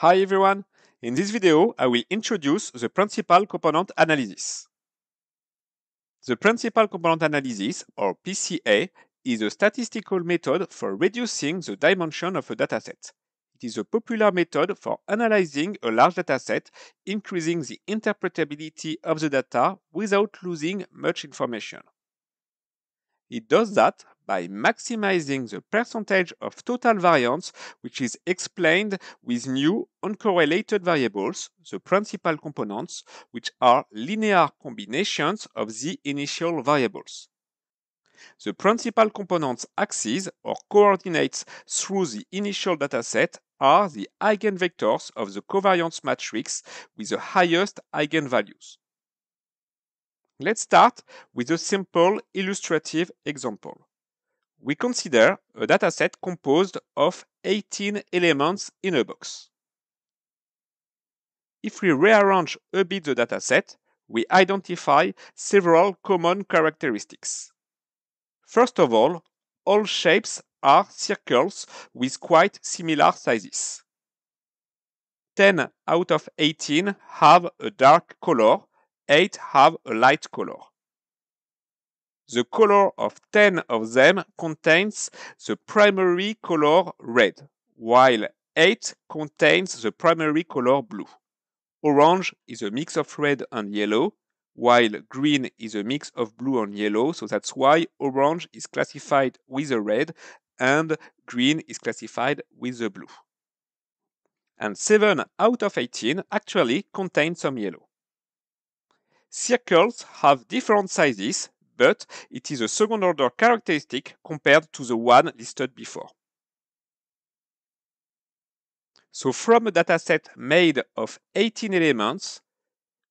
Hi everyone! In this video, I will introduce the principal component analysis. The principal component analysis, or PCA, is a statistical method for reducing the dimension of a dataset. It is a popular method for analyzing a large dataset, increasing the interpretability of the data without losing much information. It does that by maximizing the percentage of total variance which is explained with new uncorrelated variables, the principal components, which are linear combinations of the initial variables. The principal components axes or coordinates through the initial dataset are the eigenvectors of the covariance matrix with the highest eigenvalues. Let's start with a simple illustrative example. We consider a dataset composed of 18 elements in a box. If we rearrange a bit the dataset, we identify several common characteristics. First of all, all shapes are circles with quite similar sizes. 10 out of 18 have a dark color 8 have a light color. The color of 10 of them contains the primary color red, while 8 contains the primary color blue. Orange is a mix of red and yellow, while green is a mix of blue and yellow, so that's why orange is classified with the red and green is classified with the blue. And 7 out of 18 actually contain some yellow. Circles have different sizes, but it is a second order characteristic compared to the one listed before. So from a dataset made of 18 elements,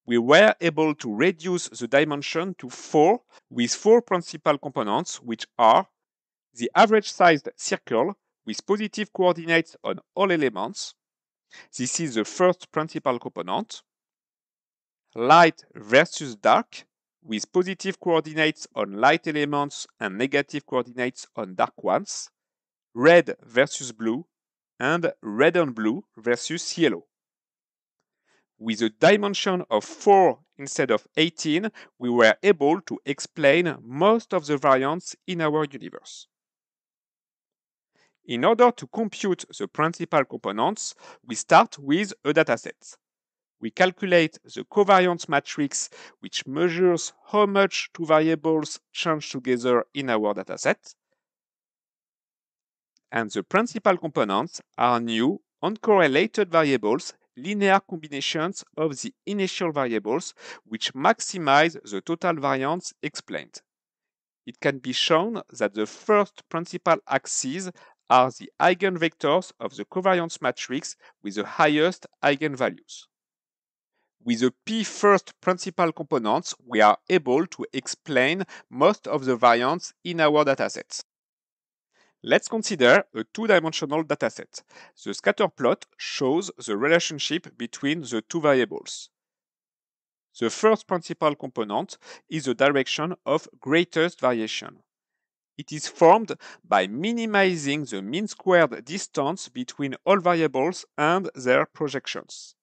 we were able to reduce the dimension to 4 with 4 principal components, which are the average sized circle with positive coordinates on all elements. This is the first principal component light versus dark with positive coordinates on light elements and negative coordinates on dark ones, red versus blue, and red and blue versus yellow. With a dimension of 4 instead of 18, we were able to explain most of the variance in our universe. In order to compute the principal components, we start with a dataset we calculate the covariance matrix, which measures how much two variables change together in our dataset. And the principal components are new uncorrelated variables, linear combinations of the initial variables, which maximize the total variance explained. It can be shown that the first principal axes are the eigenvectors of the covariance matrix with the highest eigenvalues. With the P first principal components, we are able to explain most of the variance in our datasets. Let's consider a two-dimensional dataset. The scatter plot shows the relationship between the two variables. The first principal component is the direction of greatest variation. It is formed by minimizing the mean squared distance between all variables and their projections.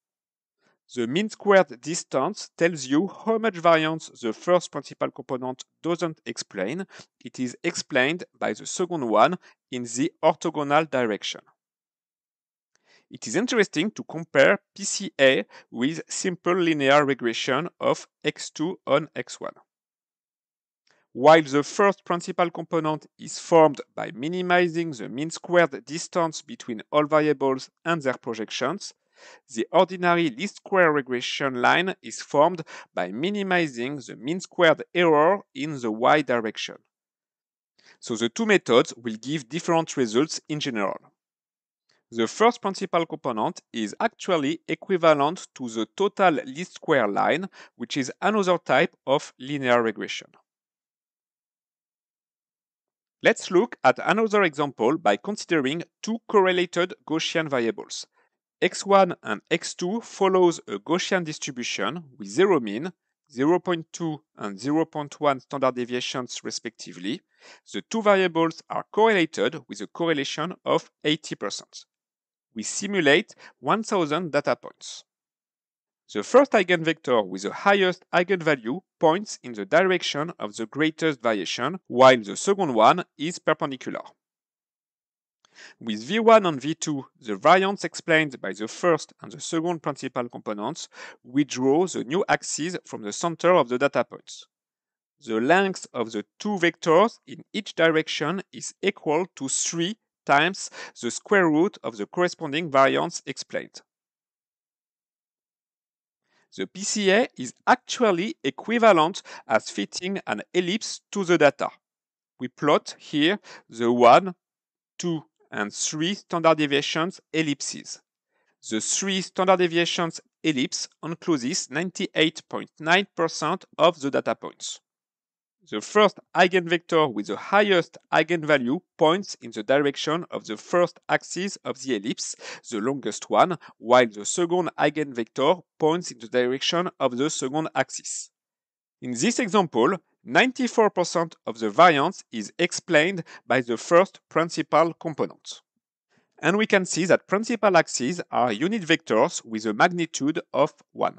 The mean squared distance tells you how much variance the first principal component doesn't explain. It is explained by the second one in the orthogonal direction. It is interesting to compare PCA with simple linear regression of x2 on x1. While the first principal component is formed by minimizing the mean squared distance between all variables and their projections, the ordinary least square regression line is formed by minimizing the mean squared error in the y direction. So the two methods will give different results in general. The first principal component is actually equivalent to the total least square line, which is another type of linear regression. Let's look at another example by considering two correlated Gaussian variables, x1 and x2 follows a Gaussian distribution with zero mean, 0.2 and 0.1 standard deviations respectively. The two variables are correlated with a correlation of 80%. we simulate 1000 data points. The first eigenvector with the highest eigenvalue points in the direction of the greatest variation, while the second one is perpendicular. With V1 and V2, the variance explained by the first and the second principal components, we draw the new axes from the center of the data points. The length of the two vectors in each direction is equal to 3 times the square root of the corresponding variance explained the PCA is actually equivalent as fitting an ellipse to the data. We plot here the 1, 2, and 3 standard deviations ellipses. The 3 standard deviations ellipse encloses 98.9% of the data points. The first eigenvector with the highest eigenvalue points in the direction of the first axis of the ellipse, the longest one, while the second eigenvector points in the direction of the second axis. In this example, 94% of the variance is explained by the first principal component. And we can see that principal axes are unit vectors with a magnitude of 1.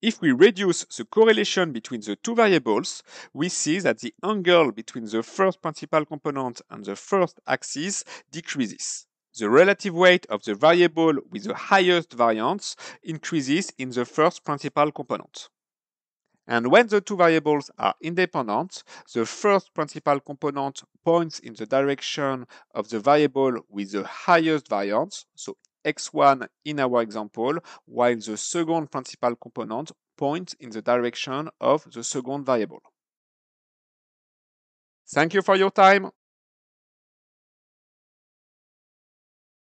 If we reduce the correlation between the two variables, we see that the angle between the first principal component and the first axis decreases. The relative weight of the variable with the highest variance increases in the first principal component. And when the two variables are independent, the first principal component points in the direction of the variable with the highest variance, so x1 in our example, while the second principal component points in the direction of the second variable. Thank you for your time.